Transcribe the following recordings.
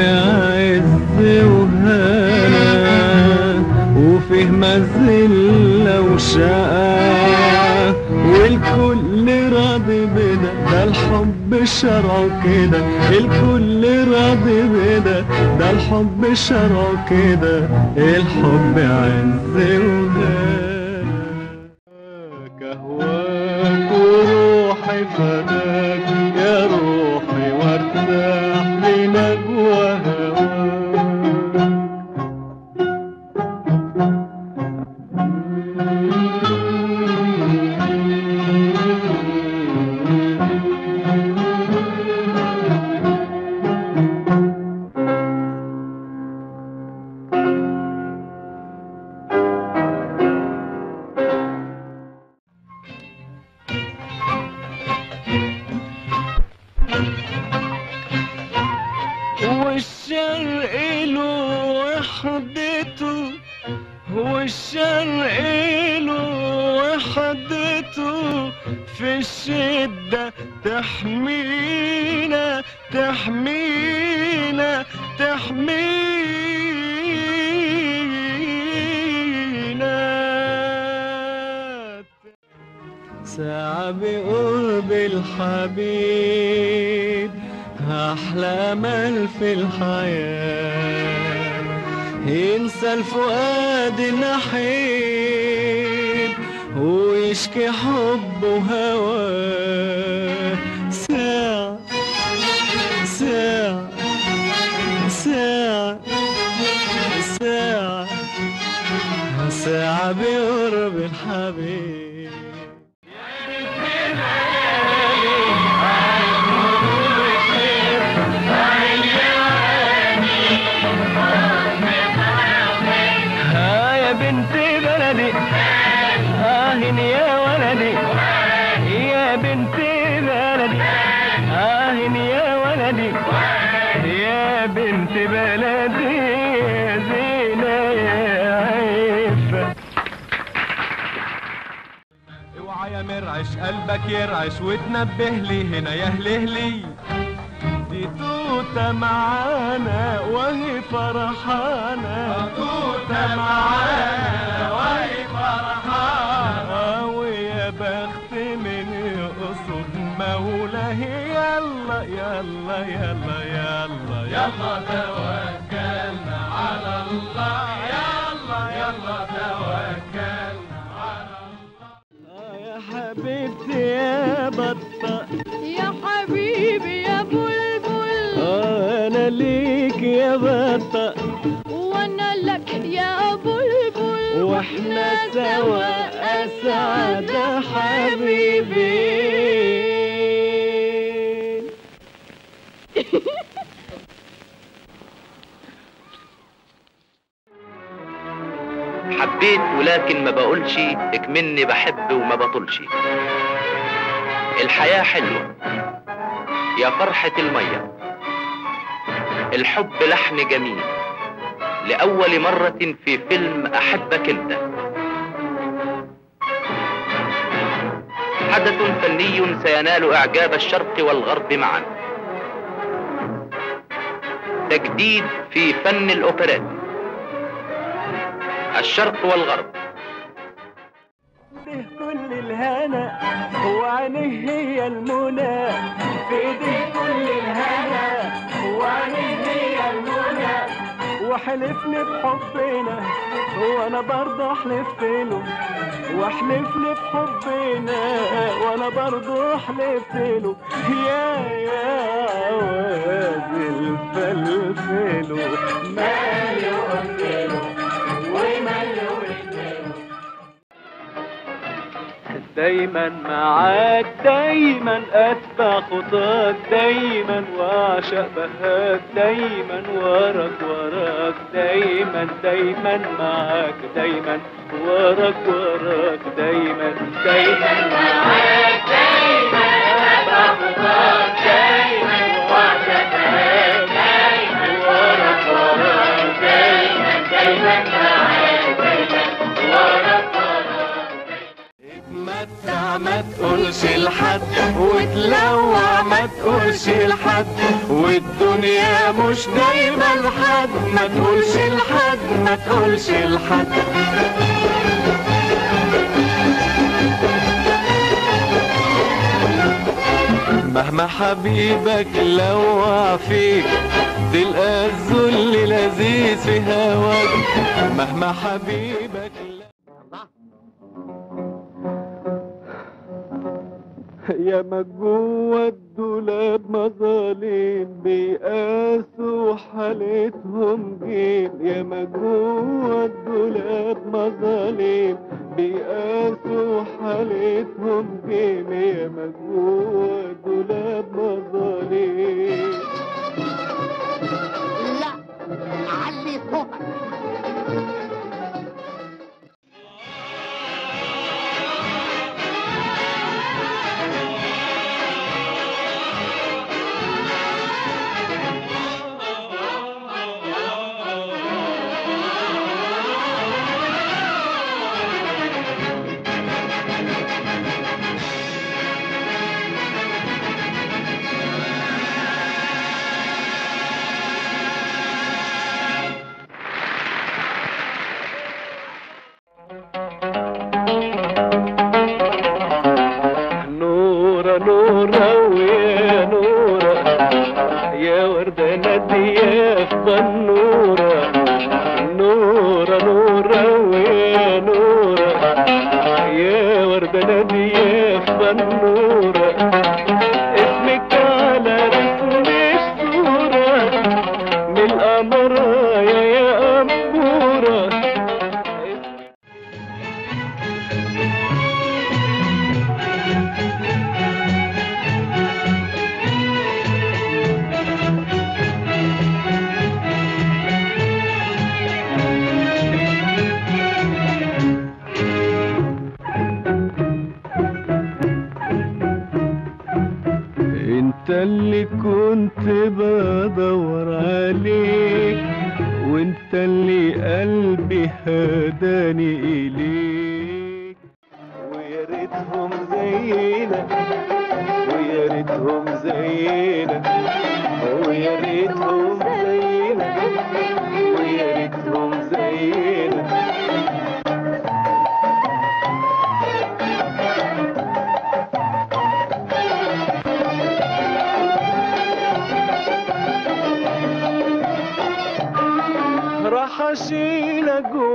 الحب عز وهنا وفيه مذلة وشقى والكل راضي بده ده الحب شرع كده الكل راضي بده ده الحب شرع كده الحب عز وهنا والشرق له وحدته والشرق له وحدته في الشدة تحمينا تحمينا تحمينا. ساعة بقرب الحبيب أحلى مال في الحياة. ينسى الفؤاد النحيب ويشكي حبه وهواه. آهن يا ولدي يا بنت بلدي آهن يا ولدي يا بنت بلدي يا زينة يا عفة اوعى يا مرعش قلبك يرعش وتنبه لي هنا يا هلهلي دي توتة معانا وهي فرحانة. توتة معانا وهي مولاه يلا يلا يلا يلا يلا توكلنا على الله. يلا يلا توكلنا على الله. يا حبيبتي يا بطة. يا حبيبي يا بلبل. أنا ليك يا بطة. وأنا لك يا بلبل. وإحنا سوا أسعد حبيبين ولكن ما بقولش اكمني بحب وما بطلش الحياة حلوة. يا فرحة المية. الحب لحن جميل. لأول مرة في فيلم أحبك أنت. حدث فني سينال إعجاب الشرق والغرب معا. تجديد في فن الأوبريت. الشرق والغرب. به كل الهنا وعينيه هي المنى. في كل الهنا وعينيه هي المنى. وحلفني بحبنا وأنا برضه حلفت له وحلفني بحبنا وأنا برضه حلفت له يا يا عواز الفلفل مالي قلت له دايما معاك دايما اتبع خطاك دايما وأعشق بهاك دايما وراك وراك دايما دايما معاك دايما وراك وراك دايما دايما معاك دايما اتبع خطاك دايما وأعشق بهاك دايما وراك وراك دايما دايما اتمتع ما تقولش لحد وتلوع ما تقولش لحد والدنيا مش دايما لحد ما تقولش لحد ما تقولش لحد. مهما حبيبك لوع فيك تلقى الذل لذيذ في هواك. مهما حبيبك يا ما جوه الدولاب مظالم بيقاسوا حالتهم جيل. يا ما جوه الدولاب مظالم بيقاسوا حالتهم جيل. يا ما جوه الدولاب مظالم. لا علي صوتك. في بنورة نورة نورة ويا نورة يا وردة نادية في I've seen a sinagu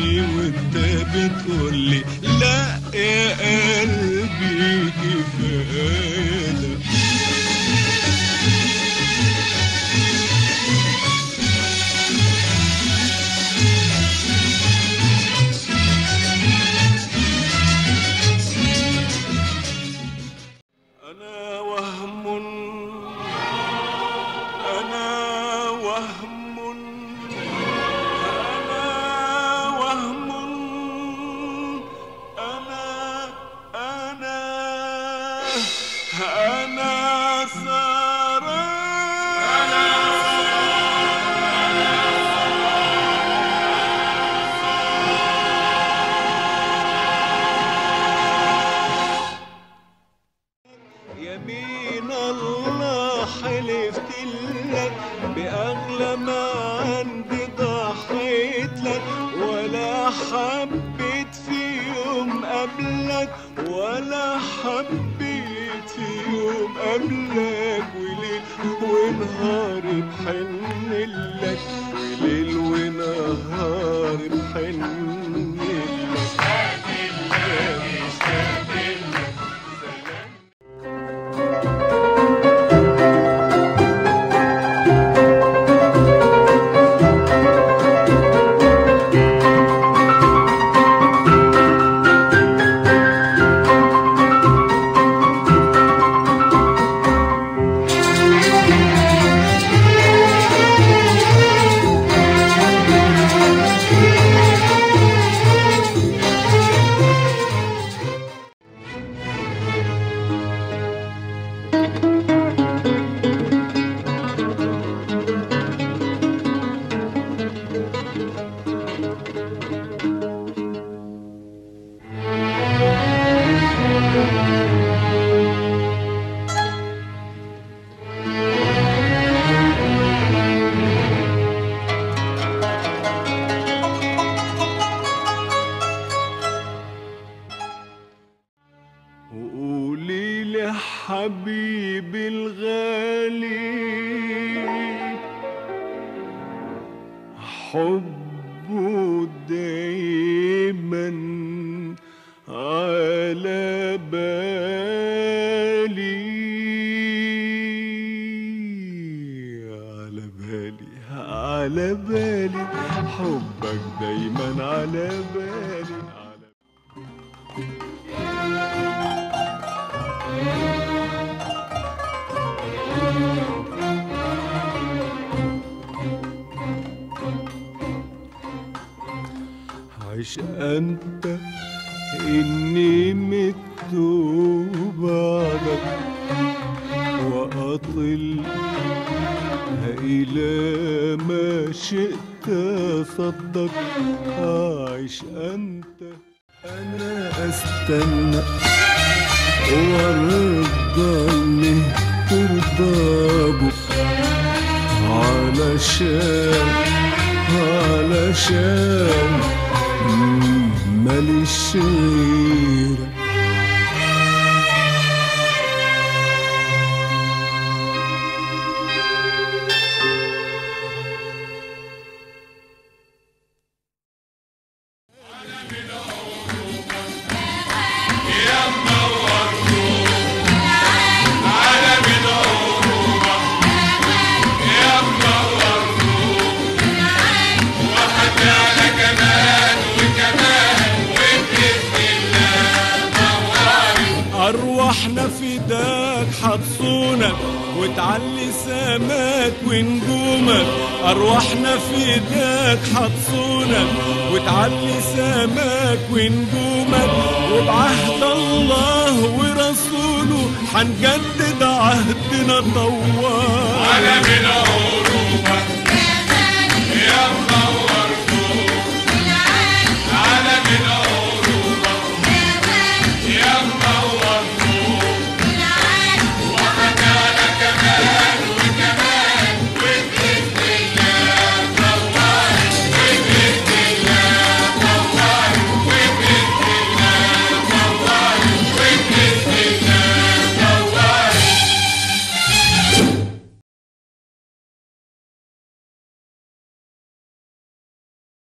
وانت بتقولي لا يا قلبي أنا يمين الله حلفت بأغلى ما عندي ضحيت ولا حبيت في يوم قبلك ولا حبيت في يوم قبلك وليل ونهار بحن لك وليل ونهار بحن حبك دايما على بالي. على عيش أنت إني مت بعدك وأطل إلى ما شئت. صدق عيش أنت. أنا أستنى وارضى اللي ترضى علشان علشان ماليش غيرك فداك حتصونك وتعلي سماك ونجومك. أرواحنا فداك حتصونك وتعلي سماك ونجومك. وبعهد الله ورسوله حنجدد عهدنا طوال على من